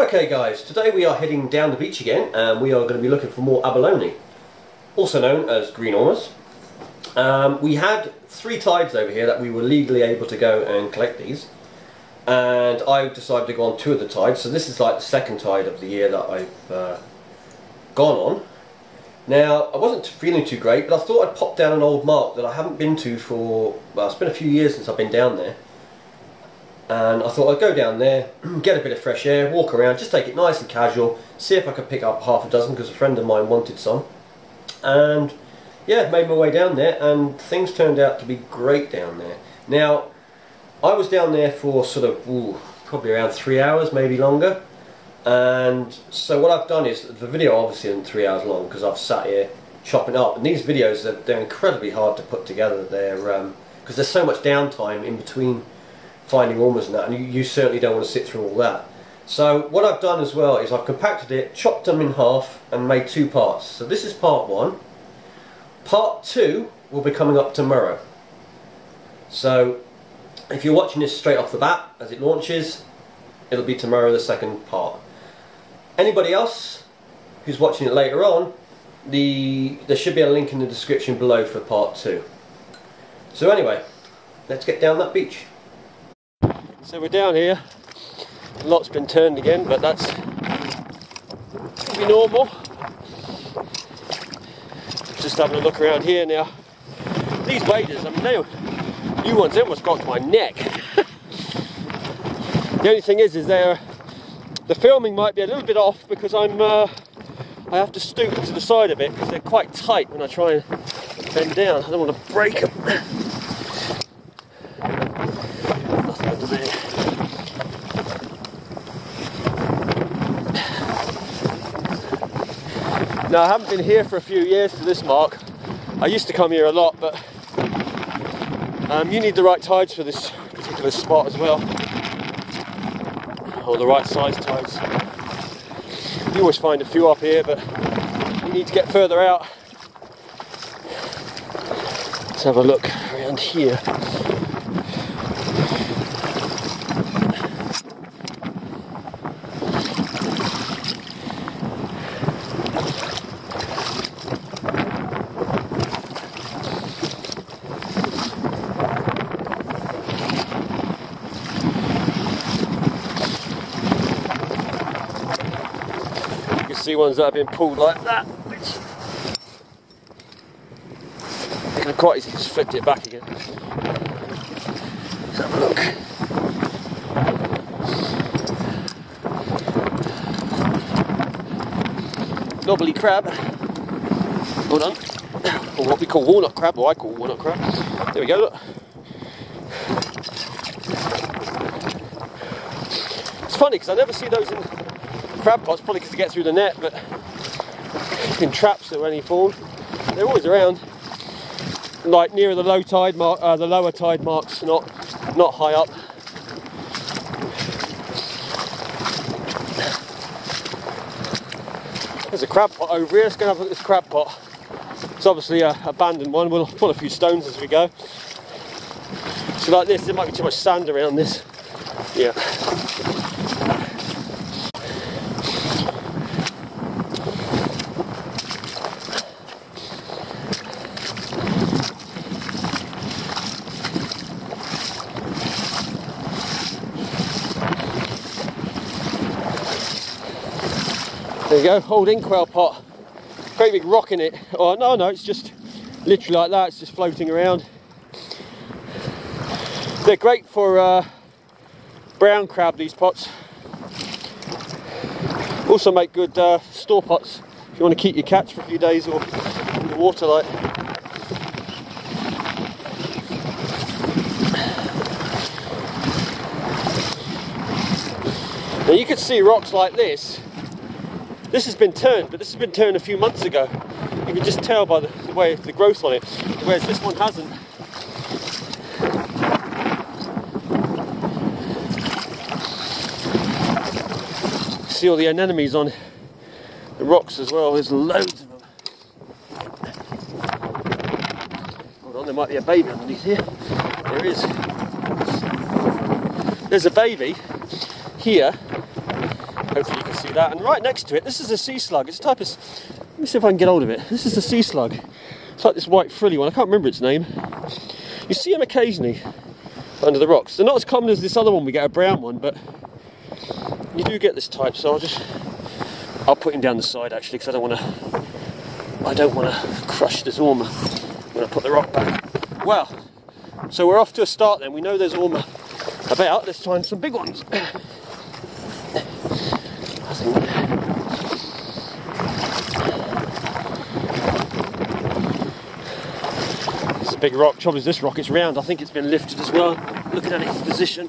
Okay guys, today we are heading down the beach again and we are going to be looking for more abalone, also known as green ormers. Um, we had three tides over here that we were legally able to go and collect these and I decided to go on two of the tides, so this is like the second tide of the year that I've uh, gone on. Now, I wasn't feeling too great, but I thought I'd pop down an old mark that I haven't been to for, well, it's been a few years since I've been down there and I thought I'd go down there, get a bit of fresh air, walk around, just take it nice and casual, see if I could pick up half a dozen because a friend of mine wanted some. And yeah, made my way down there and things turned out to be great down there. Now, I was down there for sort of, ooh, probably around three hours, maybe longer. And so what I've done is, the video obviously isn't three hours long because I've sat here chopping up. And these videos, they're, they're incredibly hard to put together. They're because um, there's so much downtime in between finding ormers and that, and you, you certainly don't want to sit through all that. So what I've done as well is I've compacted it, chopped them in half and made two parts. So this is part one. Part two will be coming up tomorrow. So if you're watching this straight off the bat as it launches, it'll be tomorrow the second part. Anybody else who's watching it later on, the there should be a link in the description below for part two. So anyway, let's get down that beach. So we're down here. A lot's been turned again, but that's be normal. Just having a look around here now. These waders, I mean, they new ones, almost got to my neck. the only thing is, is they're the filming might be a little bit off because I'm uh, I have to stoop to the side of it because they're quite tight when I try and bend down. I don't want to break them. Now I haven't been here for a few years to this mark. I used to come here a lot, but um, you need the right tides for this particular spot as well. Or the right size tides. You always find a few up here, but you need to get further out. Let's have a look around here. Ones that have been pulled like that, which you can quite easily just flipped it back again. Let's have a look. Knobbly crab. Hold on. Or what we call walnut crab, or I call walnut crab. There we go, look. It's funny because I never see those in crab pots, probably because they get through the net, but in traps of any form, they're always around. Like nearer the low tide mark, uh, the lower tide marks, not not high up. There's a crab pot over here. Let's go have a look at this crab pot. It's obviously a abandoned one. We'll pull a few stones as we go. So like this, there might be too much sand around this. Yeah. You go, old inkwell pot. Great big rock in it. Oh no, no, it's just literally like that. It's just floating around. They're great for uh, brown crab, these pots. Also make good uh, store pots if you want to keep your cats for a few days or in the water like. Now you can see rocks like this this has been turned, but this has been turned a few months ago. You can just tell by the, the way the growth on it, whereas this one hasn't. See all the anemones on the rocks as well. There's loads of them. Hold on, there might be a baby underneath here. There is. There's a baby here Hopefully that. And right next to it, this is a sea slug. It's a type of. Let me see if I can get hold of it. This is a sea slug. It's like this white frilly one. I can't remember its name. You see them occasionally under the rocks. They're not as common as this other one. We get a brown one, but you do get this type. So I'll just. I'll put him down the side actually because I don't want to. I don't want to crush this ormer when I put the rock back. Well, so we're off to a start then. We know there's ormer about. Let's find some big ones. big rock. Trouble is, this rock is round. I think it's been lifted as well. Looking at its position.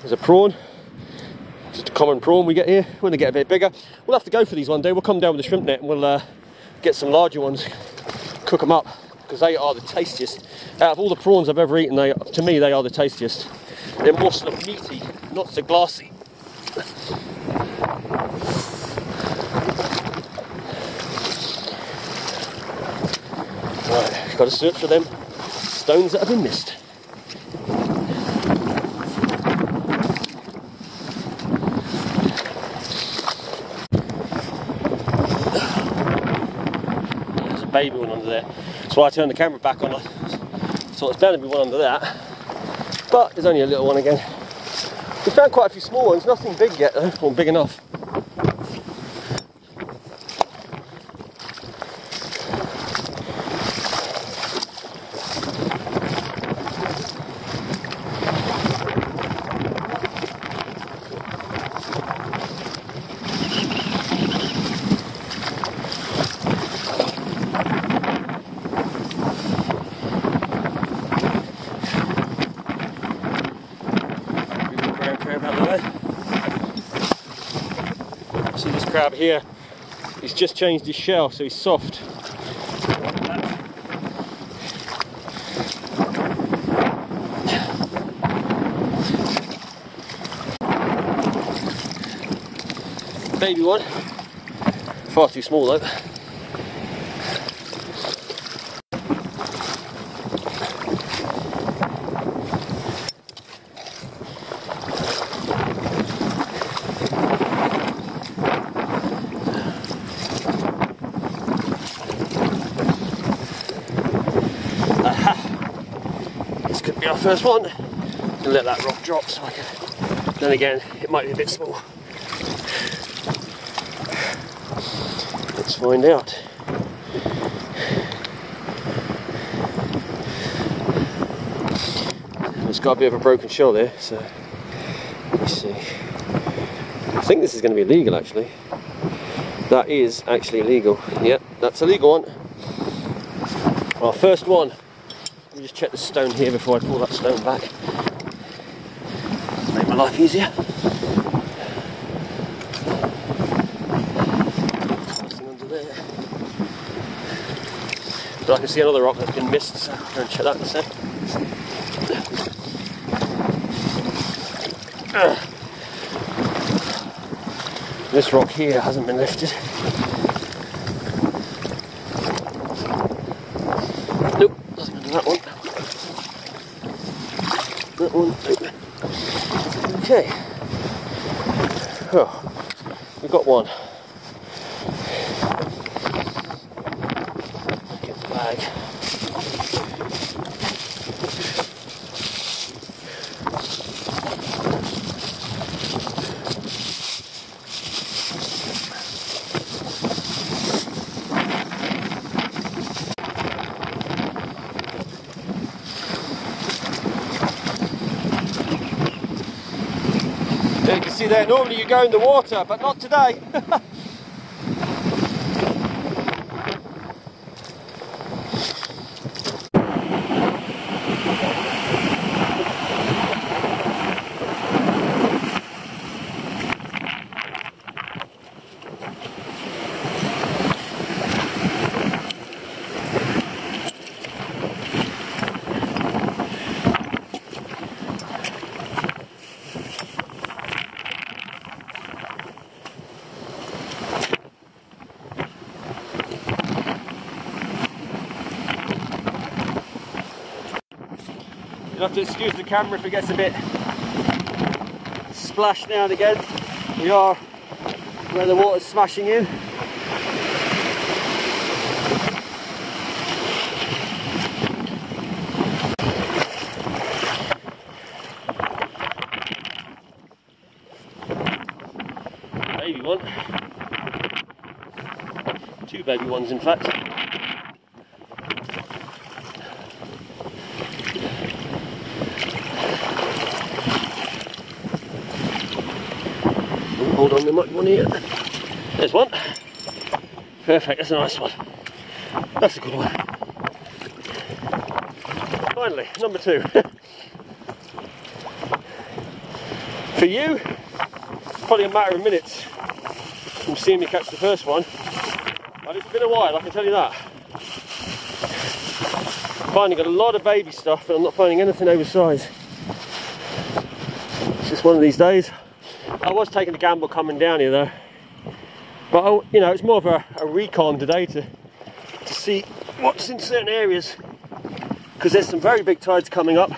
There's a prawn. Just a common prawn we get here. When they get a bit bigger, we'll have to go for these one day. We'll come down with a shrimp net and we'll uh, get some larger ones, cook them up because they are the tastiest. Out of all the prawns I've ever eaten, they, to me, they are the tastiest. They're more sort of meaty, not so glassy. Right, got to search for them stones that have been missed. There's a baby one under there. Why I turned the camera back on. I thought there's bound to be one under that. But there's only a little one again. We found quite a few small ones, nothing big yet though, or big enough. Brown crab out there. See this crab here? He's just changed his shell, so he's soft. Baby one. Far too small though. First one. And let that rock drop so I can. Then again, it might be a bit small. Let's find out. There's got a bit of a broken shell there, so let's see. I think this is going to be illegal actually. That is actually illegal. Yep, that's a legal one. Our first one. Just check the stone here before I pull that stone back. Make my life easier. But I can see another rock that's been missed, so I'll go and check that in a sec. This rock here hasn't been lifted. Nope, nothing under that one. That one. nope. Okay. Oh, we've got one. Get the bag. There normally you go in the water, but not today. You'll have to excuse the camera if it gets a bit splashed now and again. We are where the water's smashing in. Baby one. Two baby ones in fact. Hold on, there might one here. There's one. Perfect, that's a nice one. That's a good one. Finally, number two. For you, probably a matter of minutes from seeing me catch the first one. But it's been a while, I can tell you that. Finding a lot of baby stuff, but I'm not finding anything oversized. It's just one of these days. I was taking a gamble coming down here though. But I, you know, it's more of a, a recon today to to see what's in certain areas because there's some very big tides coming up,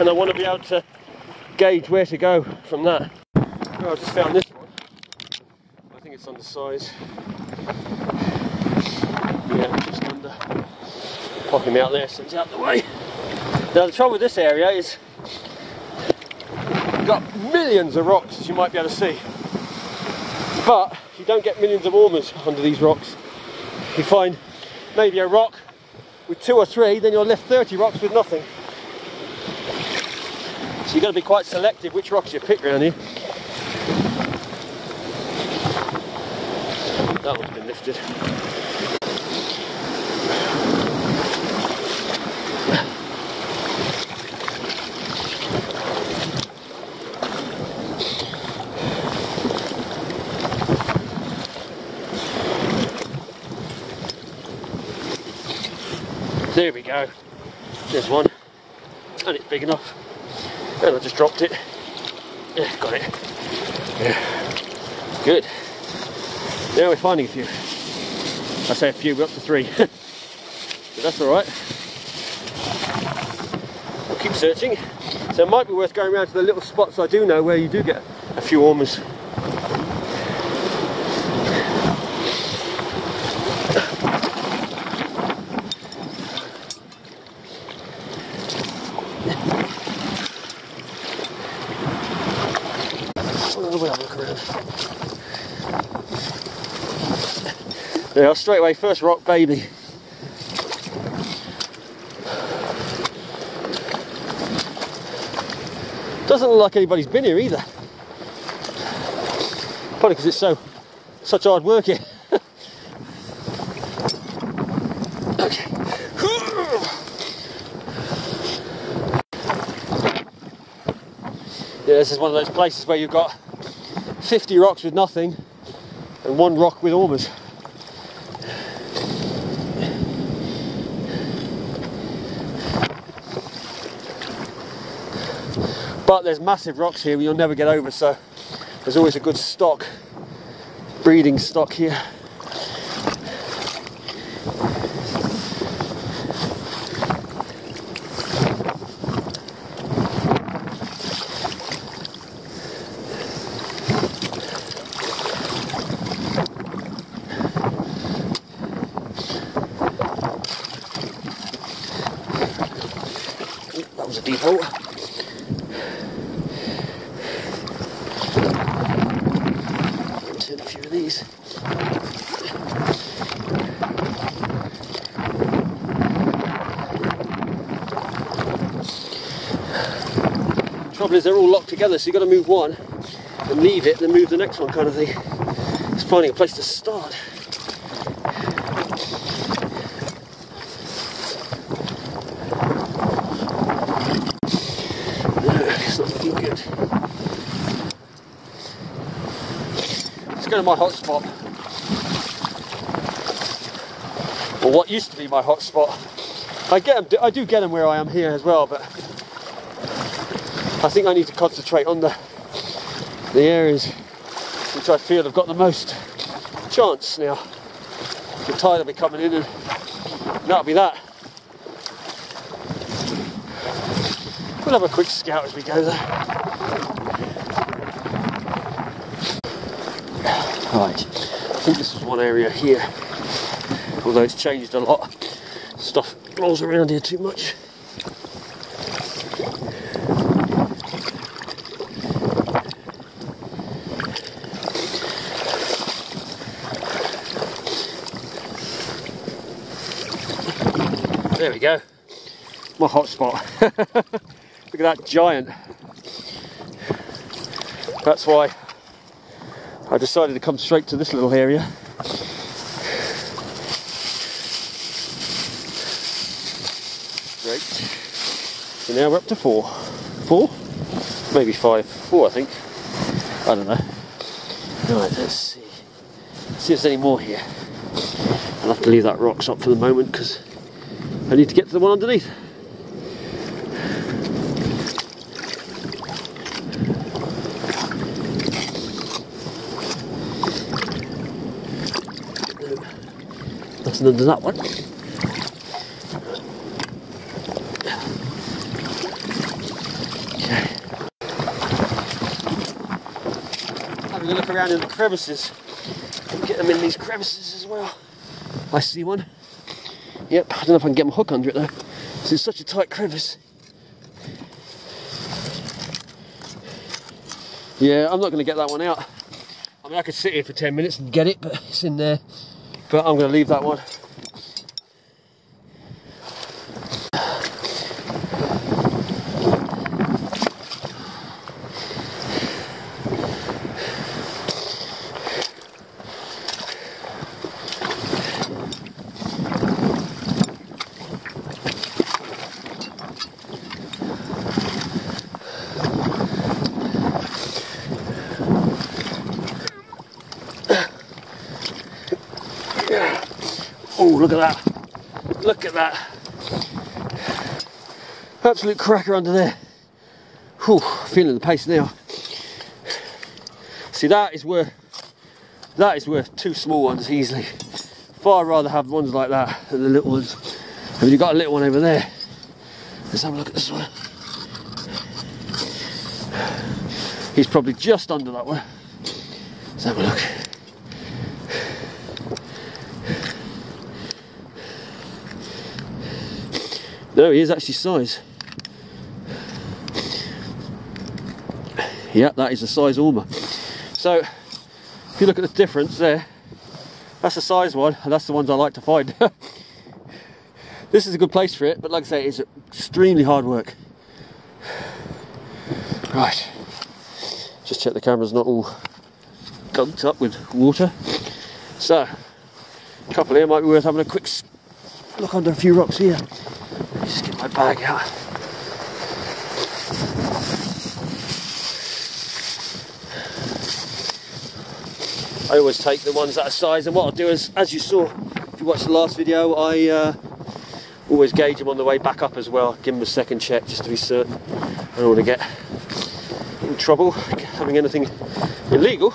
and I want to be able to gauge where to go from that. Oh, I just found this one. I think it's undersized. Yeah, just under. Pop him out there so he's out the way. Now the trouble with this area is millions of rocks as you might be able to see. But you don't get millions of ormers under these rocks. You find maybe a rock with two or three, then you're left 30 rocks with nothing. So you've got to be quite selective which rocks you pick around here. That one's been lifted. There we go. There's one. And it's big enough. And I just dropped it. Yeah, got it. Yeah. Good. Now we're finding a few. I say a few, we're up to three. but that's alright. We'll keep searching. So it might be worth going around to the little spots I do know where you do get a few ormers. Oh, we'll have a look around. Straight away, first rock baby. Doesn't look like anybody's been here either. Probably because it's so such hard work here. Yeah, this is one of those places where you've got 50 rocks with nothing and one rock with ormers. But there's massive rocks here you'll never get over, so there's always a good stock, breeding stock here. That was a deep hole. Let's hit a few of these. Trouble is they're all locked together, so you've got to move one and leave it, then move the next one, kind of thing. It's finding a place to start. Go to my hotspot. Or what used to be my hotspot. I get them, I do get them where I am here as well, but I think I need to concentrate on the, the areas which I feel have got the most chance now. The tide will be coming in and that'll be that. We'll have a quick scout as we go there. Right, I think this is one area here, although it's changed a lot. Stuff rolls around here too much. Go. My hot spot. Look at that giant. That's why I decided to come straight to this little area. Great. So now we're up to four. Four? Maybe five. Four, I think. I don't know. Right, let's see. See if there's any more here. I'll have to leave that rocks up for the moment because I need to get to the one underneath. Nothing under that one. Okay. Having a look around in the crevices. Get them in these crevices as well. I see one. Yep, I don't know if I can get my hook under it though. This is such a tight crevice. Yeah, I'm not going to get that one out. I mean, I could sit here for 10 minutes and get it, but it's in there. But I'm going to leave that one. Oh, look at that. Look at that. Absolute cracker under there. Whew, feeling the pace now. See, that is worth that is worth two small ones easily. Far rather have ones like that than the little ones. Have you got a little one over there? Let's have a look at this one. He's probably just under that one. Let's have a look. No, he is actually size. Yeah, that is a size Ormer. So, if you look at the difference there, that's a size one, and that's the ones I like to find. this is a good place for it, but like I say, it's extremely hard work. Right, just check the camera's not all gunked up with water. So, a couple here might be worth having a quick look under a few rocks here. My bag out. I always take the ones that are size, and what I'll do is, as you saw, if you watched the last video, I uh, always gauge them on the way back up as well. Give them a second check just to be certain. I don't want to get in trouble having anything illegal,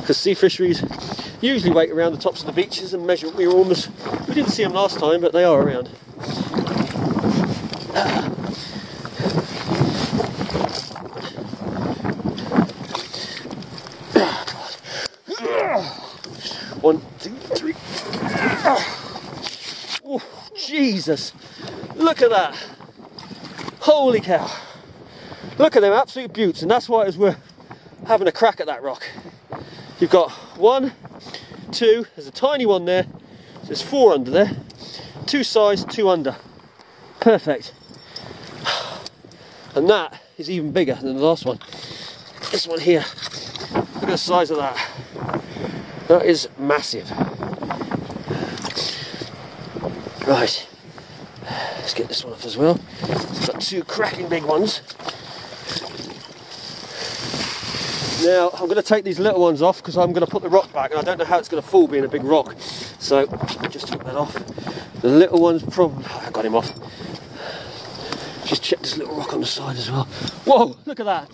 because sea fisheries usually wait around the tops of the beaches and measure we were almost we didn't see them last time but they are around one two three. Oh jesus. Look at that. Holy cow. Look at them absolute buttes and that's why it's worth having a crack at that rock. You've got one two, there's a tiny one there, so there's four under there, two sides, two under. Perfect. And that is even bigger than the last one. This one here, look at the size of that. That is massive. Right, let's get this one off as well. It's got two cracking big ones. Now I'm going to take these little ones off because I'm going to put the rock back and I don't know how it's going to fall being a big rock. So just took that off. The little ones probably, I got him off. Just check this little rock on the side as well. Whoa, look at that.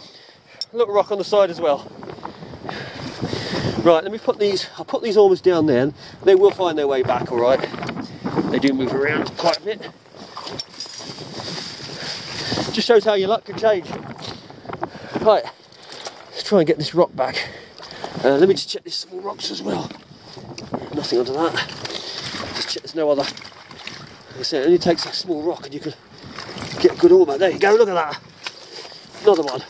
Little rock on the side as well. Right, let me put these, I'll put these almost down there they will find their way back, all right. They do move around quite a bit. Just shows how your luck can change. Right, let's try and get this rock back. Uh, let me just check these small rocks as well. Nothing under that. Just check there's no other. Like I say, it only takes a small rock and you can get a good ormer. There you go, look at that. Another one.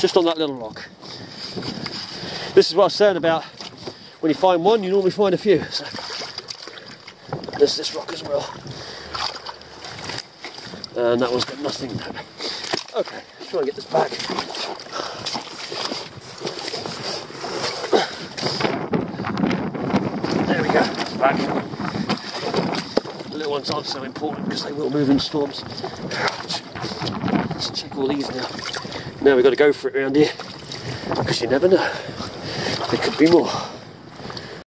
Just on that little rock. This is what I was saying about when you find one, you normally find a few. So there's this rock as well. And that one's got nothing. Okay, let's try and get this back. There we go, back. Ones aren't so important because they will move in storms. Let's check all these now. Now we've got to go for it around here because you never know. There could be more.